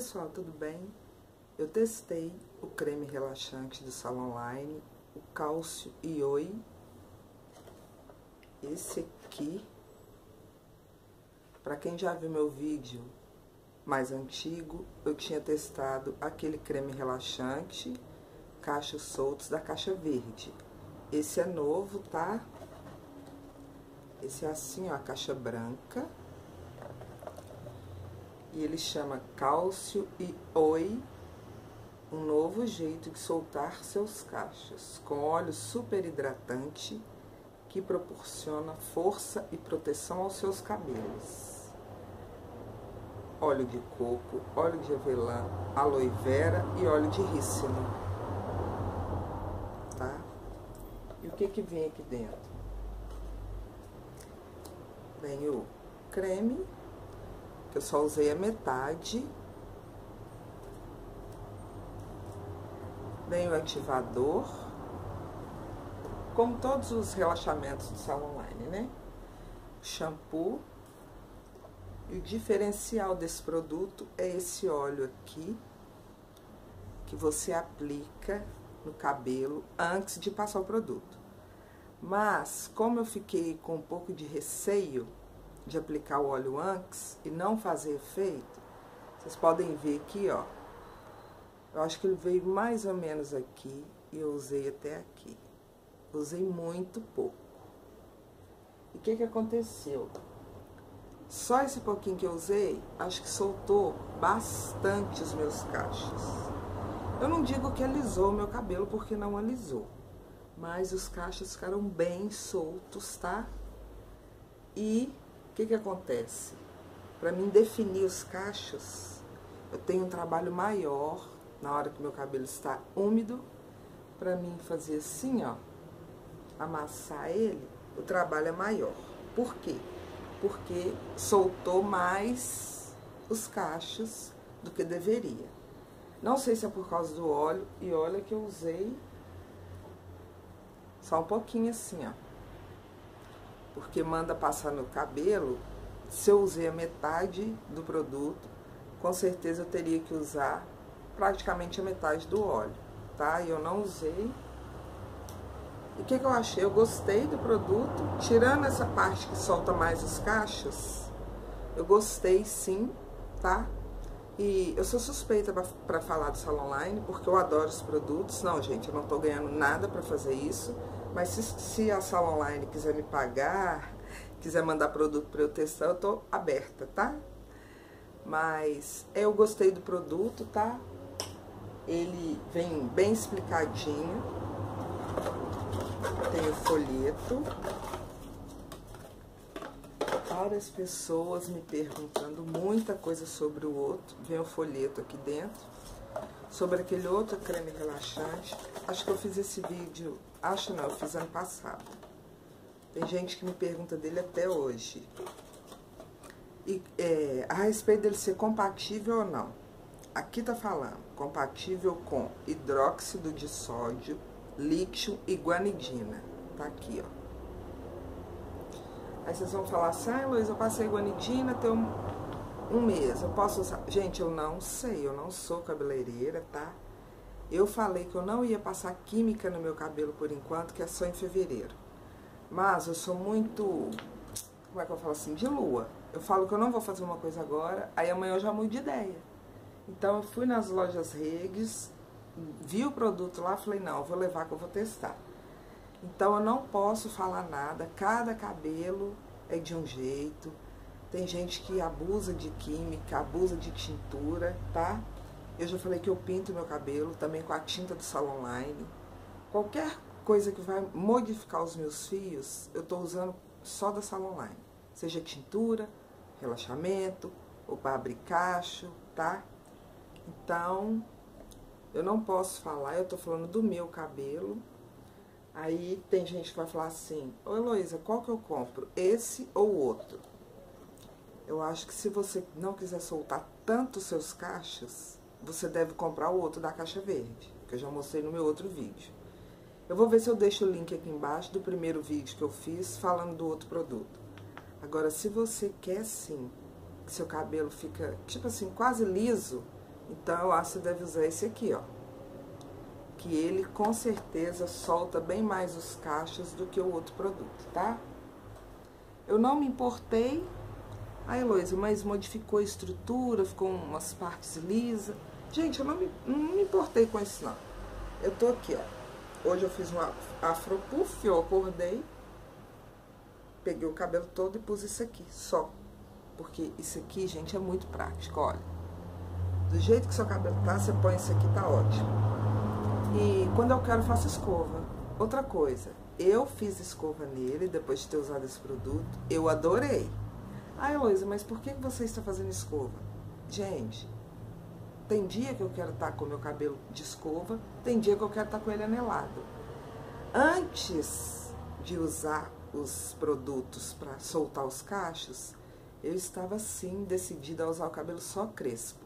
pessoal, tudo bem? Eu testei o creme relaxante do Salon Online, o Cálcio Ioi. Esse aqui, para quem já viu meu vídeo mais antigo, eu tinha testado aquele creme relaxante, cachos soltos da caixa verde. Esse é novo, tá? Esse é assim, ó, a caixa branca e ele chama Cálcio e Oi, um novo jeito de soltar seus cachos, com óleo super hidratante que proporciona força e proteção aos seus cabelos. Óleo de coco, óleo de avelã, aloe vera e óleo de rícino. Tá? E o que que vem aqui dentro? Vem o creme que eu só usei a metade. Vem o ativador, como todos os relaxamentos do salão online, né? Shampoo. E o diferencial desse produto é esse óleo aqui, que você aplica no cabelo antes de passar o produto. Mas, como eu fiquei com um pouco de receio, de aplicar o óleo antes e não fazer efeito, vocês podem ver aqui, ó. Eu acho que ele veio mais ou menos aqui e eu usei até aqui. Usei muito pouco. E o que que aconteceu? Só esse pouquinho que eu usei, acho que soltou bastante os meus cachos. Eu não digo que alisou meu cabelo, porque não alisou. Mas os cachos ficaram bem soltos, tá? E que, que acontece? Para mim definir os cachos, eu tenho um trabalho maior na hora que meu cabelo está úmido. Para mim fazer assim, ó, amassar ele, o trabalho é maior. Por quê? Porque soltou mais os cachos do que deveria. Não sei se é por causa do óleo, e olha que eu usei só um pouquinho assim, ó porque manda passar no cabelo, se eu usei a metade do produto, com certeza eu teria que usar praticamente a metade do óleo, tá? E eu não usei. E o que, que eu achei? Eu gostei do produto, tirando essa parte que solta mais os cachos, eu gostei sim, tá? E eu sou suspeita para falar do salão online, porque eu adoro os produtos. Não, gente, eu não tô ganhando nada para fazer isso. Mas se, se a sala online quiser me pagar, quiser mandar produto para eu testar, eu tô aberta, tá? Mas eu gostei do produto, tá? Ele vem bem explicadinho. Tem o folheto. Várias pessoas me perguntando muita coisa sobre o outro. Vem o folheto aqui dentro. Sobre aquele outro creme relaxante. Acho que eu fiz esse vídeo Acho não, eu fiz ano passado. Tem gente que me pergunta dele até hoje. E, é, a respeito dele ser compatível ou não. Aqui tá falando, compatível com hidróxido de sódio, lítio e guanidina. Tá aqui, ó. Aí vocês vão falar assim, ah, Luiz, eu passei guanidina um, um mês, eu posso usar? Gente, eu não sei, eu não sou cabeleireira, tá? Eu falei que eu não ia passar química no meu cabelo por enquanto, que é só em fevereiro. Mas eu sou muito, como é que eu falo assim, de lua. Eu falo que eu não vou fazer uma coisa agora, aí amanhã eu já mudo de ideia. Então eu fui nas lojas Regs, vi o produto lá, falei, não, vou levar que eu vou testar. Então eu não posso falar nada, cada cabelo é de um jeito. Tem gente que abusa de química, abusa de tintura, tá? Eu já falei que eu pinto meu cabelo também com a tinta do salão online. Qualquer coisa que vai modificar os meus fios, eu estou usando só da salão online. Seja tintura, relaxamento, ou para abrir cacho, tá? Então, eu não posso falar, eu tô falando do meu cabelo. Aí tem gente que vai falar assim, ô Heloísa, qual que eu compro? Esse ou outro? Eu acho que se você não quiser soltar tanto seus cachos, você deve comprar o outro da caixa verde, que eu já mostrei no meu outro vídeo. Eu vou ver se eu deixo o link aqui embaixo do primeiro vídeo que eu fiz falando do outro produto. Agora, se você quer sim, que seu cabelo fica, tipo assim, quase liso, Então eu acho que você deve usar esse aqui, ó. Que ele com certeza solta bem mais os cachos do que o outro produto, tá? Eu não me importei. A Heloísa, mas modificou a estrutura, ficou umas partes lisas. Gente, eu não me, não me importei com isso, não. Eu tô aqui, ó. Hoje eu fiz um afropuff, eu acordei. Peguei o cabelo todo e pus isso aqui, só. Porque isso aqui, gente, é muito prático, olha. Do jeito que seu cabelo tá, você põe isso aqui, tá ótimo. E quando eu quero, faço escova. Outra coisa, eu fiz escova nele depois de ter usado esse produto. Eu adorei. Ah, Heloísa, mas por que você está fazendo escova? Gente, tem dia que eu quero estar com o meu cabelo de escova, tem dia que eu quero estar com ele anelado. Antes de usar os produtos para soltar os cachos, eu estava sim decidida a usar o cabelo só crespo.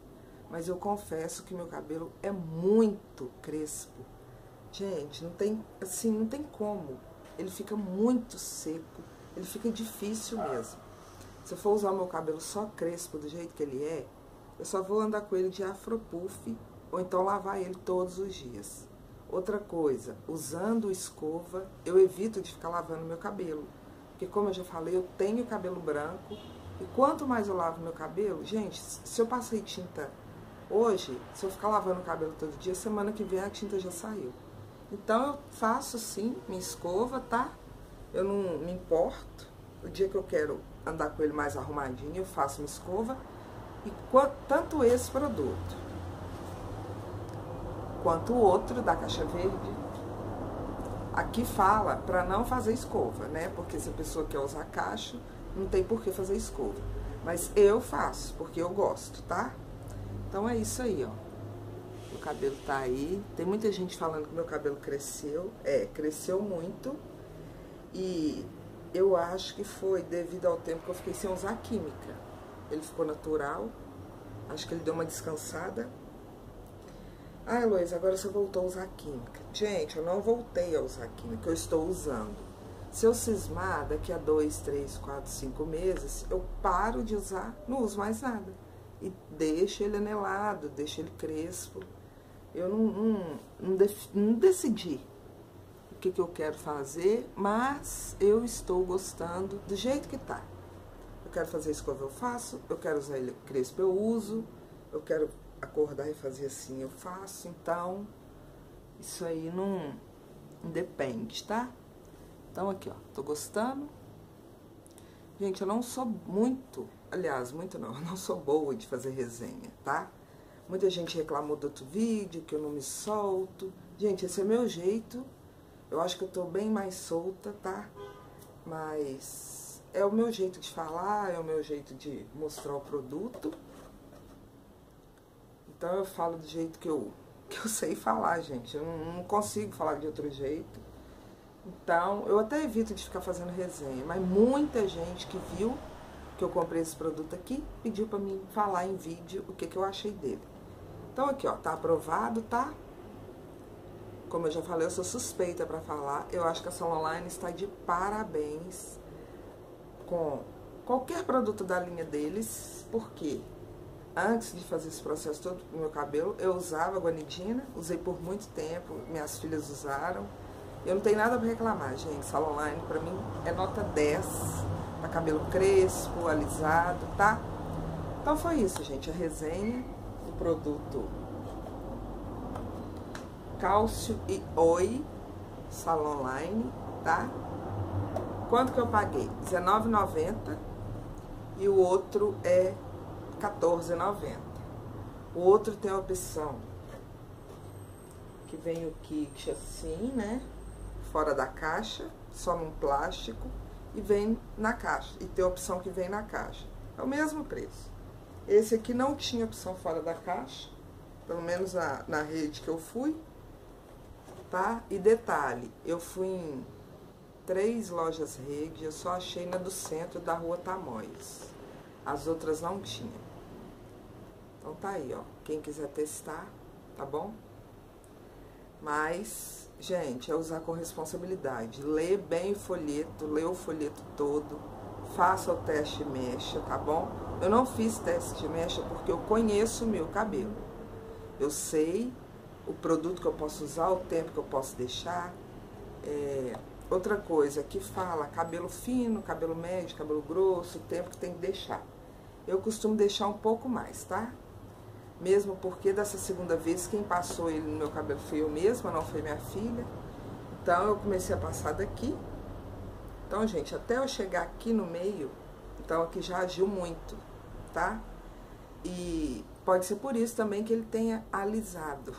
Mas eu confesso que meu cabelo é muito crespo. Gente, não tem, assim, não tem como. Ele fica muito seco, ele fica difícil mesmo. Se eu for usar o meu cabelo só crespo do jeito que ele é, eu só vou andar com ele de afropuff ou então lavar ele todos os dias. Outra coisa, usando escova, eu evito de ficar lavando meu cabelo. Porque como eu já falei, eu tenho cabelo branco. E quanto mais eu lavo meu cabelo, gente, se eu passei tinta hoje, se eu ficar lavando o cabelo todo dia, semana que vem a tinta já saiu. Então eu faço sim, minha escova, tá? Eu não me importo. O dia que eu quero andar com ele mais arrumadinho, eu faço uma escova. E tanto esse produto quanto o outro da caixa verde. Aqui fala para não fazer escova, né? Porque se a pessoa quer usar caixa, não tem por que fazer escova. Mas eu faço, porque eu gosto, tá? Então é isso aí, ó. O cabelo tá aí. Tem muita gente falando que meu cabelo cresceu. É, cresceu muito. E eu acho que foi devido ao tempo que eu fiquei sem usar química. Ele ficou natural. Acho que ele deu uma descansada. Ah, Heloísa, agora você voltou a usar química. Gente, eu não voltei a usar química, eu estou usando. Se eu cismar daqui a dois, três, quatro, cinco meses, eu paro de usar, não uso mais nada. E deixo ele anelado, deixo ele crespo. Eu não, não, não, não decidi que, que eu quero fazer, mas eu estou gostando do jeito que tá. Eu quero fazer escova, eu faço. Eu quero usar ele crespo, eu uso. Eu quero acordar e fazer assim, eu faço. Então, isso aí não, não depende, tá? Então, aqui, ó, tô gostando. Gente, eu não sou muito, aliás, muito não, eu não sou boa de fazer resenha, tá? Muita gente reclamou do outro vídeo, que eu não me solto. Gente, esse é meu jeito. Eu acho que eu tô bem mais solta, tá? Mas é o meu jeito de falar, é o meu jeito de mostrar o produto. Então eu falo do jeito que eu, que eu sei falar, gente. Eu não, não consigo falar de outro jeito. Então, eu até evito de ficar fazendo resenha, mas muita gente que viu que eu comprei esse produto aqui pediu para mim falar em vídeo o que, que eu achei dele. Então, aqui, ó, tá aprovado, tá? Como eu já falei, eu sou suspeita para falar. Eu acho que a Salon Online está de parabéns com qualquer produto da linha deles, porque antes de fazer esse processo todo no meu cabelo, eu usava guanidina, usei por muito tempo, minhas filhas usaram. Eu não tenho nada para reclamar, gente. Salon Online pra mim é nota 10, pra cabelo crespo, alisado, tá? Então foi isso, gente, a resenha do produto Cálcio e Oi Salon Online, tá? Quanto que eu paguei? R$19,90 e o outro é R$14,90. O outro tem a opção que vem o kit assim, né? Fora da caixa, só num plástico e vem na caixa. E tem a opção que vem na caixa. É o mesmo preço. Esse aqui não tinha opção fora da caixa, pelo menos na, na rede que eu fui, tá? E detalhe, eu fui em três lojas rede, eu só achei na do centro da rua Tamóis. As outras não tinham. Então tá aí, ó. Quem quiser testar, tá bom? Mas, gente, é usar com responsabilidade. Lê bem o folheto, lê o folheto todo. Faça o teste mecha, tá bom? Eu não fiz teste mecha porque eu conheço o meu cabelo. Eu sei o produto que eu posso usar, o tempo que eu posso deixar. É, outra coisa que fala cabelo fino, cabelo médio, cabelo grosso, o tempo que tem que deixar. Eu costumo deixar um pouco mais, tá? Mesmo porque dessa segunda vez quem passou ele no meu cabelo foi eu mesma, não foi minha filha. Então eu comecei a passar daqui. Então, gente, até eu chegar aqui no meio, então aqui já agiu muito, tá? E pode ser por isso também que ele tenha alisado,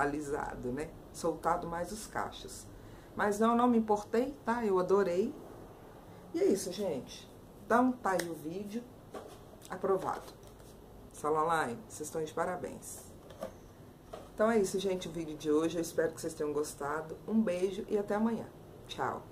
alisado, né? Soltado mais os cachos. Mas não, não me importei, tá? Eu adorei. E é isso, gente. Então, tá aí o vídeo. Aprovado. Salão Online, vocês estão de parabéns. Então é isso, gente, o vídeo de hoje. Eu espero que vocês tenham gostado. Um beijo e até amanhã. Tchau.